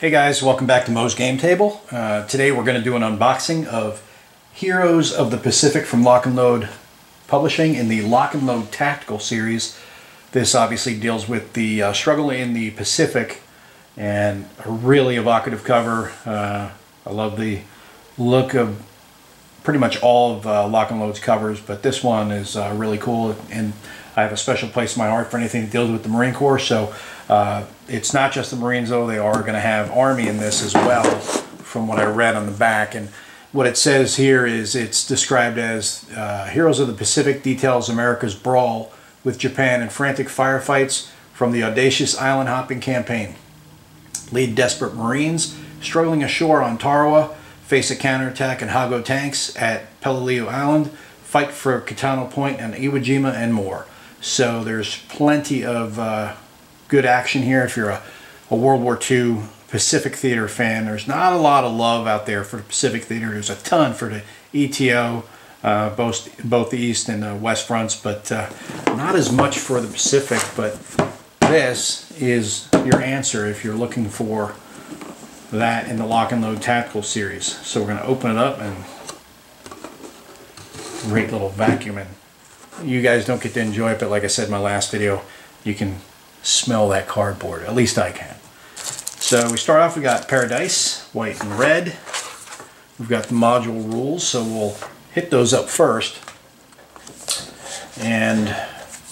Hey guys, welcome back to Moe's Game Table. Uh, today we're going to do an unboxing of Heroes of the Pacific from Lock and Load Publishing in the Lock and Load Tactical Series. This obviously deals with the uh, struggle in the Pacific and a really evocative cover. Uh, I love the look of pretty much all of uh, Lock and Load's covers, but this one is uh, really cool and I have a special place in my heart for anything that deals with the Marine Corps. So uh, it's not just the Marines though, they are going to have Army in this as well from what I read on the back. And what it says here is it's described as uh, Heroes of the Pacific details America's brawl with Japan in frantic firefights from the audacious island hopping campaign. Lead desperate Marines struggling ashore on Tarawa, face a counterattack and Ha-Go tanks at Peleliu Island, fight for Kitano Point and Iwo Jima, and more. So there's plenty of uh, good action here. If you're a, a World War II Pacific Theater fan, there's not a lot of love out there for the Pacific Theater. There's a ton for the ETO, uh, both both the East and the West fronts, but uh, not as much for the Pacific. But this is your answer if you're looking for that in the Lock and Load Tactical Series. So we're going to open it up and great little vacuum and you guys don't get to enjoy it, but like I said in my last video, you can smell that cardboard. At least I can. So we start off, we got Paradise, white and red. We've got the module rules, so we'll hit those up first. And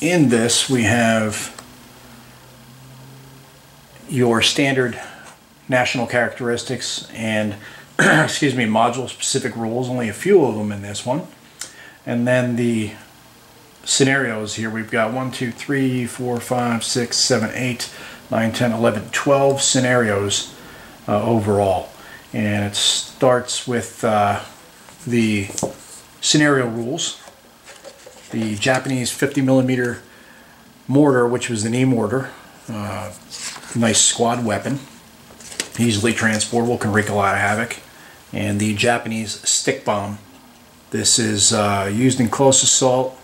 in this we have your standard national characteristics and excuse me module specific rules only a few of them in this one and then the scenarios here. We've got 1, 2, 3, 4, 5, 6, 7, 8, 9, 10, 11, 12 scenarios uh, overall. And it starts with uh, the scenario rules. The Japanese 50 millimeter mortar, which was the knee mortar, uh, nice squad weapon, easily transportable, can wreak a lot of havoc. And the Japanese stick bomb. This is uh, used in close assault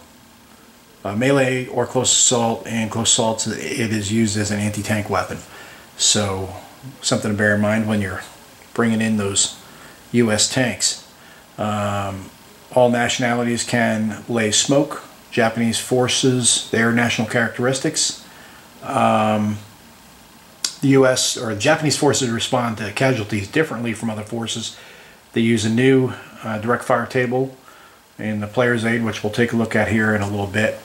uh, melee or close assault and close assault it is used as an anti-tank weapon. So something to bear in mind when you're bringing in those US tanks. Um, all nationalities can lay smoke. Japanese forces their national characteristics. Um, the US or Japanese forces respond to casualties differently from other forces. They use a new uh, direct fire table in the player's aid, which we'll take a look at here in a little bit.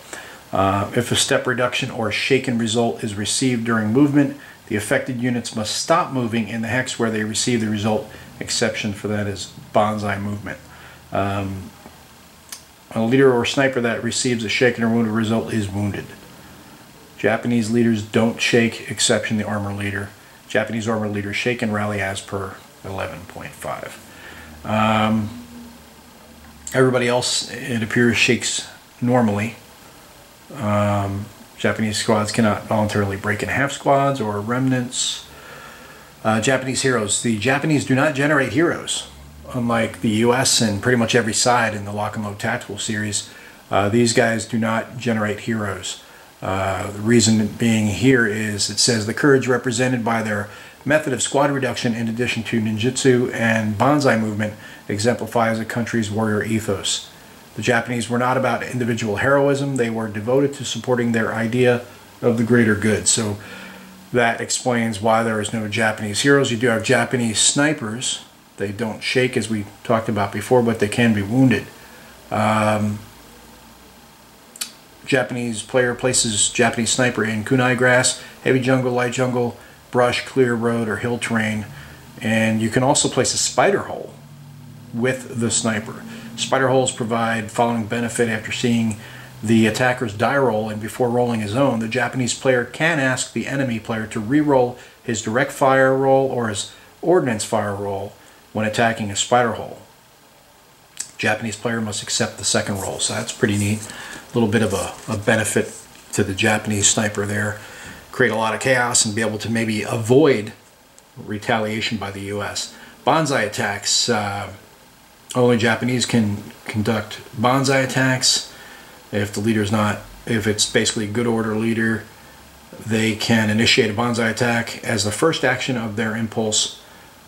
Uh, if a step reduction or shaken result is received during movement, the affected units must stop moving in the hex where they receive the result. Exception for that is banzai movement. Um, a leader or sniper that receives a shaken or wounded result is wounded. Japanese leaders don't shake, exception the armor leader. Japanese armor leaders shake and rally as per 11.5. Um, Everybody else, it appears, shakes normally. Um, Japanese squads cannot voluntarily break in half squads or remnants. Uh, Japanese heroes. The Japanese do not generate heroes. Unlike the US and pretty much every side in the Lock and Load Tactical series, uh, these guys do not generate heroes. Uh, the reason being here is it says the courage represented by their method of squad reduction in addition to ninjutsu and banzai movement exemplifies a country's warrior ethos. The Japanese were not about individual heroism, they were devoted to supporting their idea of the greater good. So that explains why there is no Japanese heroes. You do have Japanese snipers. They don't shake as we talked about before, but they can be wounded. Um, Japanese player places Japanese sniper in kunai grass, heavy jungle, light jungle, brush, clear road, or hill terrain. And you can also place a spider hole with the sniper. Spider holes provide following benefit after seeing the attacker's die roll and before rolling his own, the Japanese player can ask the enemy player to re-roll his direct fire roll or his ordnance fire roll when attacking a spider hole. Japanese player must accept the second roll, so that's pretty neat. A little bit of a, a benefit to the Japanese sniper there. Create a lot of chaos and be able to maybe avoid retaliation by the U.S. Banzai attacks. Uh, only Japanese can conduct banzai attacks if the leader is not, if it's basically a good order leader they can initiate a banzai attack as the first action of their impulse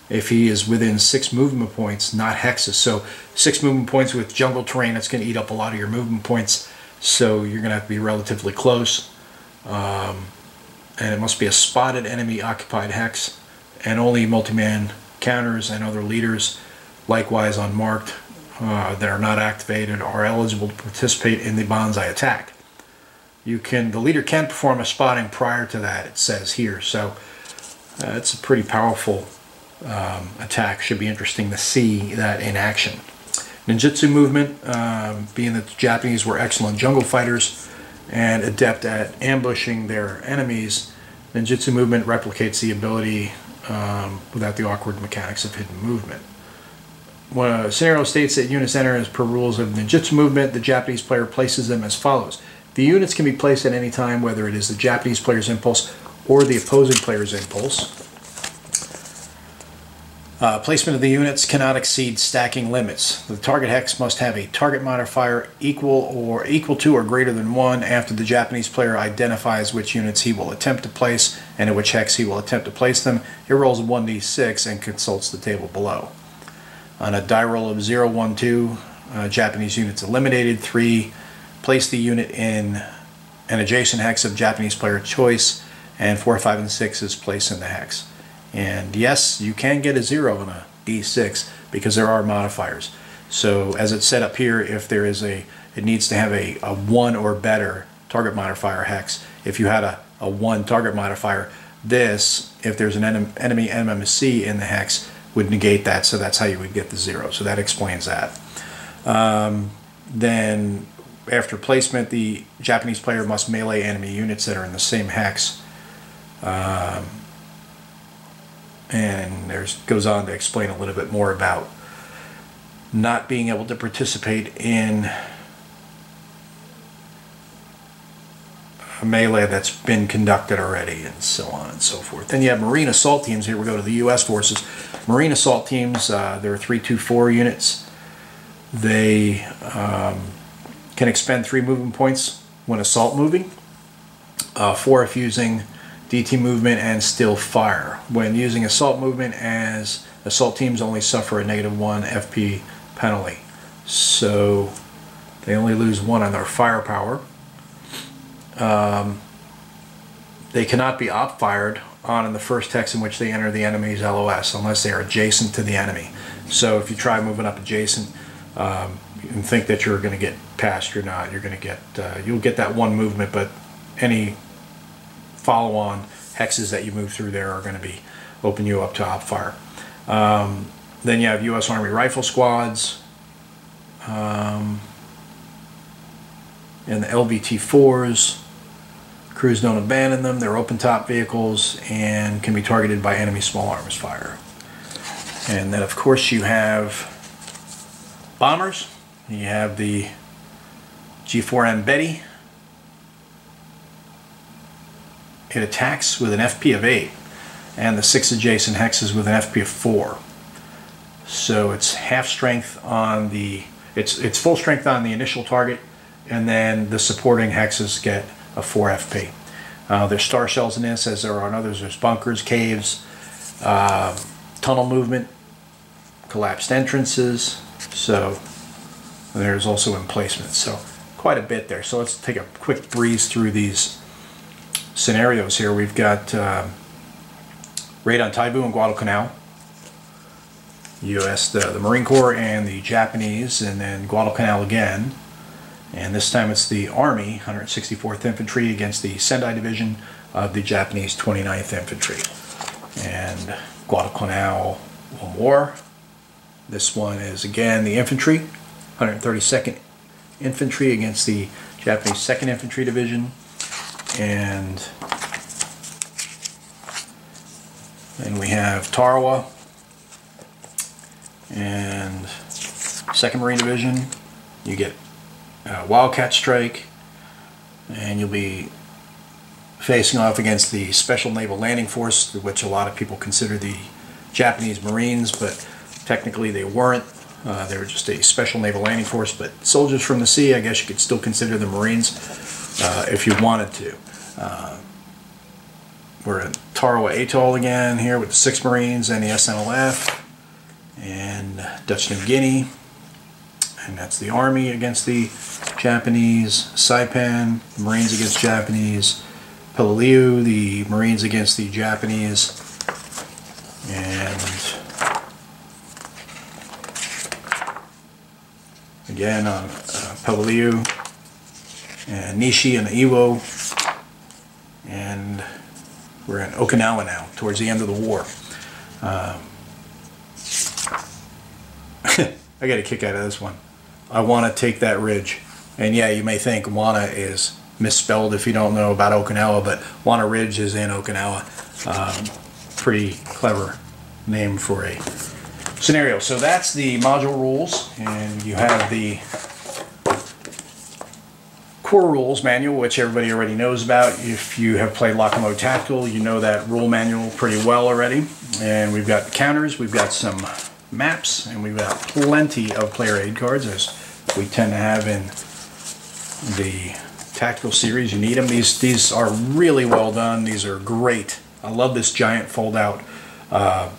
if he is within six movement points, not hexes. So six movement points with jungle terrain, that's going to eat up a lot of your movement points. So you're going to have to be relatively close. Um, and it must be a spotted enemy occupied hex. And only multi-man counters and other leaders, likewise unmarked, uh, that are not activated are eligible to participate in the banzai attack. You can the leader can perform a spotting prior to that. It says here, so uh, it's a pretty powerful um, attack. Should be interesting to see that in action. Ninjutsu movement, um, being that the Japanese were excellent jungle fighters and adept at ambushing their enemies, ninjutsu movement replicates the ability um, without the awkward mechanics of hidden movement. When a scenario states that units enter as per rules of ninjutsu movement, the Japanese player places them as follows. The units can be placed at any time, whether it is the Japanese player's impulse or the opposing player's impulse. Uh, placement of the units cannot exceed stacking limits. The target hex must have a target modifier equal or equal to or greater than 1 after the Japanese player identifies which units he will attempt to place and in which hex he will attempt to place them. He rolls a 1d6 and consults the table below. On a die roll of 0, 1, 2, uh, Japanese units eliminated. 3, place the unit in an adjacent hex of Japanese player choice, and 4, 5, and 6 is placed in the hex. And yes, you can get a 0 on a D6 because there are modifiers. So as it's set up here, if there is a, it needs to have a, a 1 or better target modifier hex. If you had a, a 1 target modifier, this, if there's an enemy MMC in the hex, would negate that, so that's how you would get the 0. So that explains that. Um, then after placement, the Japanese player must melee enemy units that are in the same hex. Um, and there's goes on to explain a little bit more about not being able to participate in a melee that's been conducted already and so on and so forth. Then you have Marine assault teams. Here we go to the U.S. forces. Marine assault teams, uh, there are 324 units. They um, can expend three movement points when assault moving, uh, four if using DT movement and still fire. When using assault movement as assault teams only suffer a negative one FP penalty. So they only lose one on their firepower. Um, they cannot be op fired on in the first hex in which they enter the enemy's LOS unless they are adjacent to the enemy. So if you try moving up adjacent, um, and think that you're going to get past, you're not. You're going to get, uh, you'll get that one movement, but any follow-on hexes that you move through there are going to be open you up to op fire. Um, then you have U.S. Army rifle squads, um, and the LVT-4s. Crews don't abandon them. They're open-top vehicles and can be targeted by enemy small arms fire. And then, of course, you have bombers. You have the G4M Betty. It attacks with an FP of 8 and the six adjacent hexes with an FP of 4. So it's half strength on the, it's, it's full strength on the initial target and then the supporting hexes get a 4 FP. Uh, there's star shells in this as there are on others. There's bunkers, caves, uh, tunnel movement, collapsed entrances. So there's also emplacements. So quite a bit there. So let's take a quick breeze through these scenarios here. We've got uh, raid on Taivu and Guadalcanal. U.S., the, the Marine Corps and the Japanese, and then Guadalcanal again. And this time it's the Army, 164th Infantry, against the Sendai Division of the Japanese 29th Infantry. And Guadalcanal one more. This one is again the infantry, 132nd Infantry against the Japanese 2nd Infantry Division. And then we have Tarawa and 2nd Marine Division. You get Wildcat Strike and you'll be facing off against the Special Naval Landing Force, which a lot of people consider the Japanese Marines, but technically they weren't. Uh, they were just a special naval landing force, but soldiers from the sea, I guess you could still consider the Marines uh, if you wanted to. Uh, we're at Tarawa Atoll again here with the six Marines and the SNLF and Dutch New Guinea and that's the Army against the Japanese, Saipan, the Marines against Japanese, Peleliu, the Marines against the Japanese, and again on uh, Peleliu, and Nishi and Iwo, and we're in Okinawa now, towards the end of the war. Uh, I got a kick out of this one. I want to take that ridge. And yeah, you may think Wana is misspelled if you don't know about Okinawa, but Wana Ridge is in Okinawa. Um, pretty clever name for a scenario. So that's the module rules, and you have the core rules manual, which everybody already knows about. If you have played Load Tactical, you know that rule manual pretty well already. And we've got counters, we've got some maps, and we've got plenty of player aid cards, as we tend to have in the tactical series. You need them. These these are really well done. These are great. I love this giant fold out uh,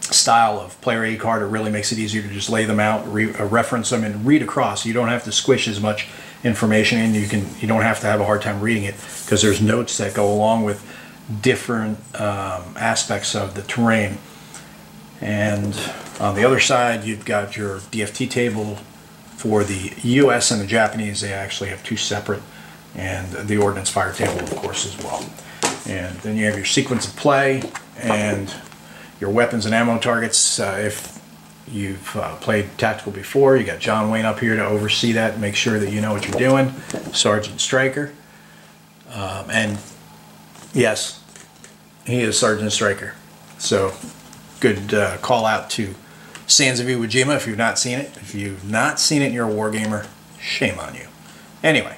style of player A card. It really makes it easier to just lay them out, re uh, reference them, and read across. You don't have to squish as much information in. You can you don't have to have a hard time reading it because there's notes that go along with different um, aspects of the terrain. And on the other side, you've got your DFT table, for the U.S. and the Japanese, they actually have two separate, and the ordnance fire table, of course, as well. And then you have your sequence of play and your weapons and ammo targets. Uh, if you've uh, played tactical before, you got John Wayne up here to oversee that, and make sure that you know what you're doing. Sergeant Striker, um, and yes, he is Sergeant Striker. So good uh, call out to Sands of Iwo Jima if you've not seen it. If you've not seen it you're a wargamer, shame on you. Anyway,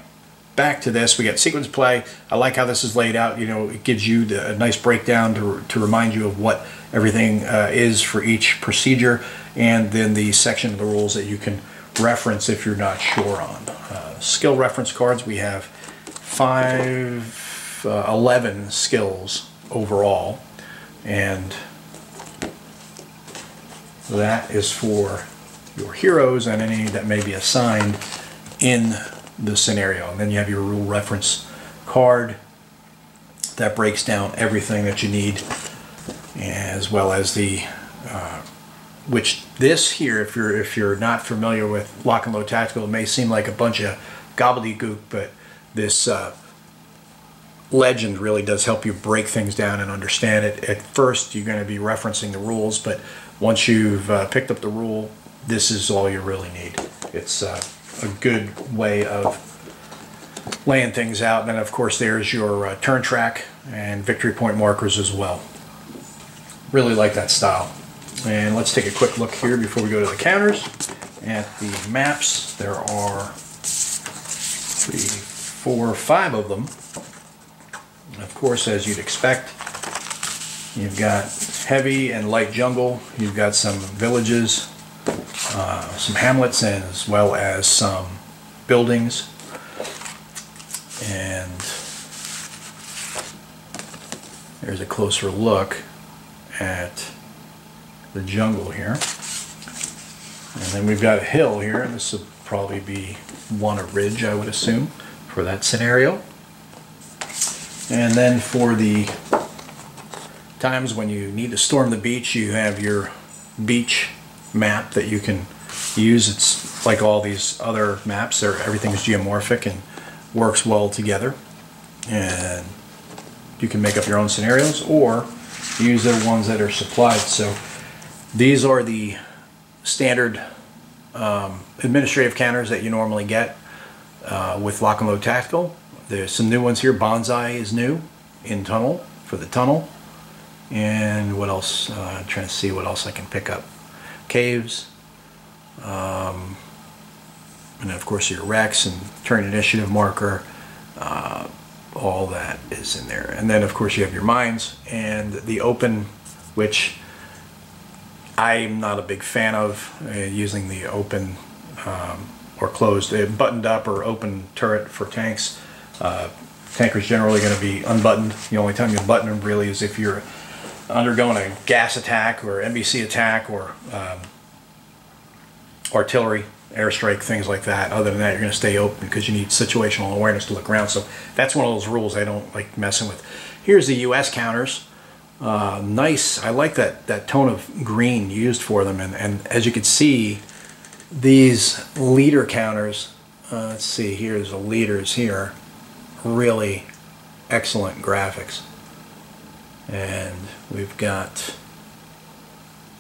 back to this. We got sequence play. I like how this is laid out. You know, it gives you the, a nice breakdown to, to remind you of what everything uh, is for each procedure and then the section of the rules that you can reference if you're not sure on. Uh, skill reference cards, we have five, uh, 11 skills overall and that is for your heroes and any that may be assigned in the scenario. And then you have your rule reference card that breaks down everything that you need as well as the uh, which this here if you're if you're not familiar with lock and load tactical it may seem like a bunch of gobbledygook but this uh, legend really does help you break things down and understand it at first you're going to be referencing the rules but once you've uh, picked up the rule, this is all you really need. It's uh, a good way of laying things out. And then of course there's your uh, turn track and victory point markers as well. Really like that style. And let's take a quick look here before we go to the counters at the maps. There are three, four, five of them. And of course, as you'd expect, You've got heavy and light jungle. You've got some villages, uh, some hamlets, as well as some buildings. And there's a closer look at the jungle here. And then we've got a hill here. This would probably be one a ridge, I would assume, for that scenario. And then for the times when you need to storm the beach, you have your beach map that you can use. It's like all these other maps, They're, everything's geomorphic and works well together. And you can make up your own scenarios or use the ones that are supplied. So these are the standard um, administrative counters that you normally get uh, with Lock and Load Tactical. There's some new ones here. Banzai is new in Tunnel for the Tunnel. And what else? Uh, trying to see what else I can pick up. Caves. Um, and of course your wrecks and turn initiative marker. Uh, all that is in there. And then of course you have your mines and the open, which I'm not a big fan of uh, using the open um, or closed, uh, buttoned up or open turret for tanks. Uh, tanker's generally going to be unbuttoned. The only time you button them really is if you're undergoing a gas attack or NBC attack or um, artillery, airstrike, things like that. Other than that, you're going to stay open because you need situational awareness to look around. So that's one of those rules I don't like messing with. Here's the U.S. counters. Uh, nice. I like that, that tone of green used for them. And, and as you can see, these leader counters, uh, let's see, here's the leaders here, really excellent graphics. And we've got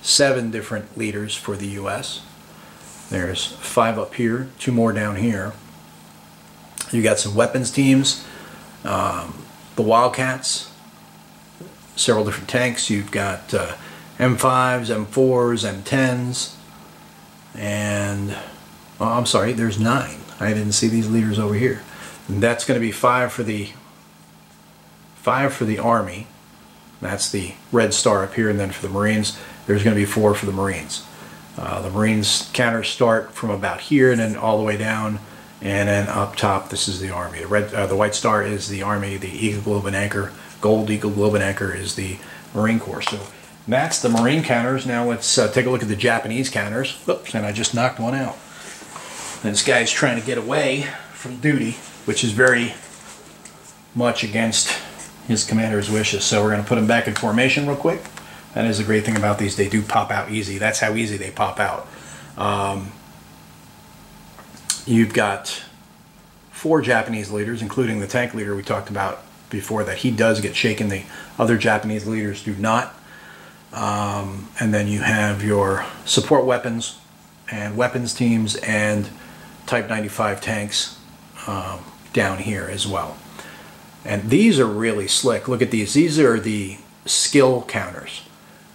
seven different leaders for the U.S. There's five up here, two more down here. You got some weapons teams, um, the Wildcats, several different tanks. You've got uh, M5s, M4s, M10s, and oh, I'm sorry, there's nine. I didn't see these leaders over here. And that's going to be five for the five for the Army. That's the red star up here, and then for the Marines, there's going to be four for the Marines. Uh, the Marines counters start from about here and then all the way down, and then up top, this is the Army. The red, uh, the white star is the Army. The Eagle Globe and Anchor, gold Eagle Globe and Anchor is the Marine Corps. So that's the Marine counters. Now let's uh, take a look at the Japanese counters. Oops, and I just knocked one out. And this guy's trying to get away from duty, which is very much against his commander's wishes. So we're going to put him back in formation real quick. That is the great thing about these. They do pop out easy. That's how easy they pop out. Um, you've got four Japanese leaders, including the tank leader we talked about before, that he does get shaken. The other Japanese leaders do not. Um, and then you have your support weapons and weapons teams and Type 95 tanks um, down here as well. And these are really slick. Look at these. These are the skill counters.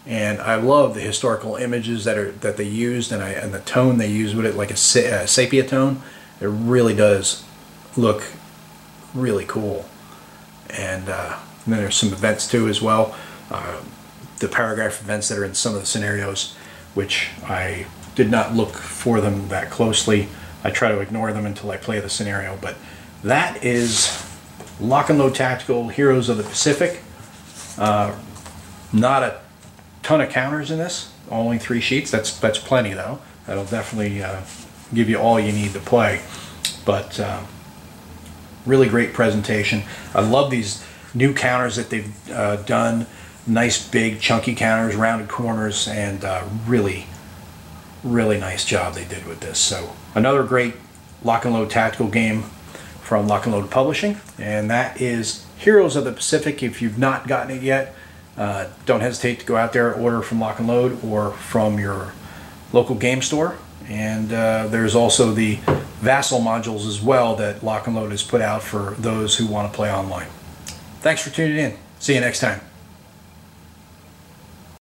And I love the historical images that are that they used and I and the tone they use with it like a, a sepia tone. It really does look really cool. And, uh, and then there's some events too as well. Uh, the paragraph events that are in some of the scenarios which I did not look for them that closely. I try to ignore them until I play the scenario but that is lock and load tactical heroes of the Pacific uh, not a ton of counters in this. Only three sheets. That's that's plenty though. That'll definitely uh, give you all you need to play. But uh, really great presentation. I love these new counters that they've uh, done. Nice big chunky counters, rounded corners, and uh, really, really nice job they did with this. So another great lock and load tactical game from Lock and Load Publishing, and that is Heroes of the Pacific. If you've not gotten it yet, uh, don't hesitate to go out there, order from Lock and Load or from your local game store. And uh, there's also the Vassal modules as well that Lock and Load has put out for those who want to play online. Thanks for tuning in. See you next time.